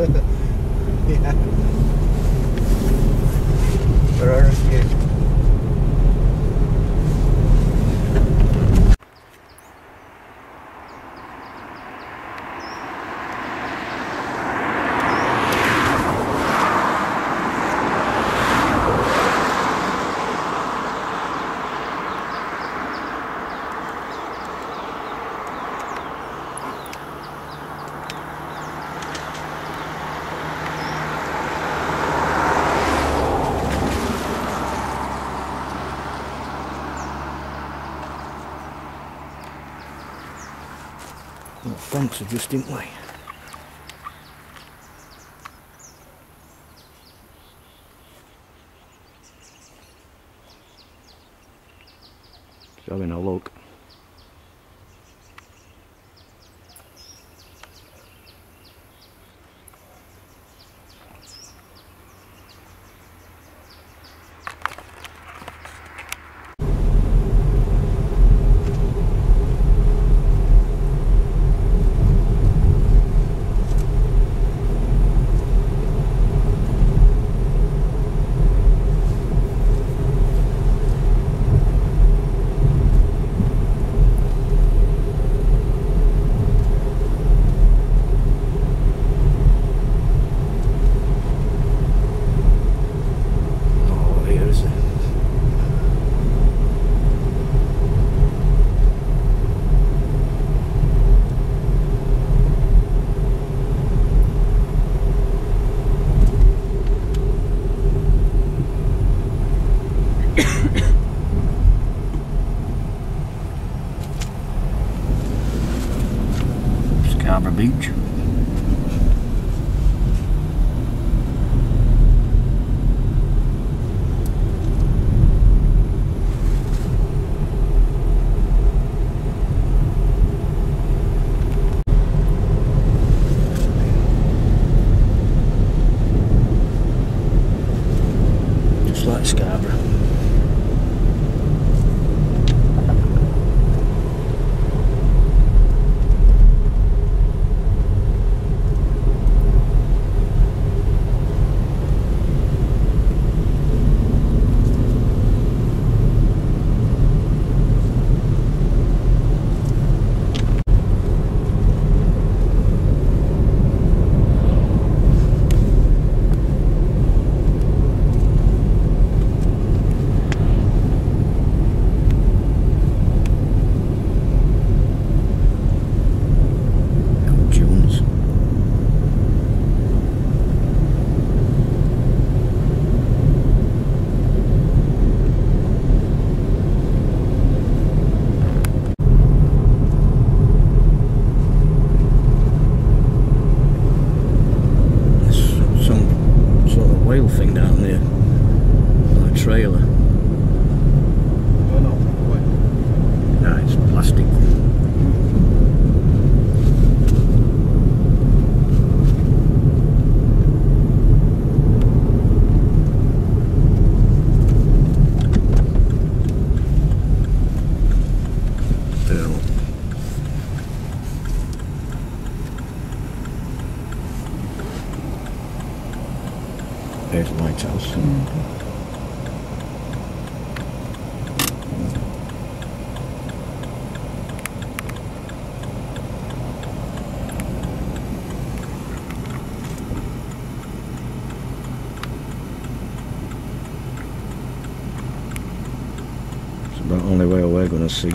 ハハハハ。Are just in way. Just having a look. There's the lighthouse. It's about the only way we're going to see.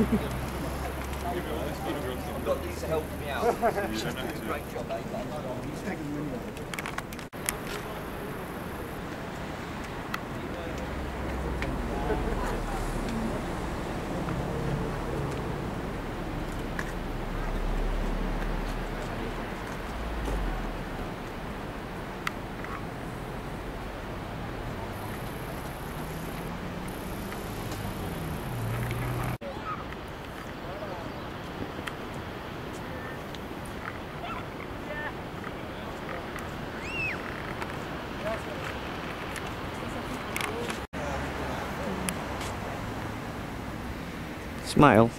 Dr. helped me out. Doing a great job, eh? Smile.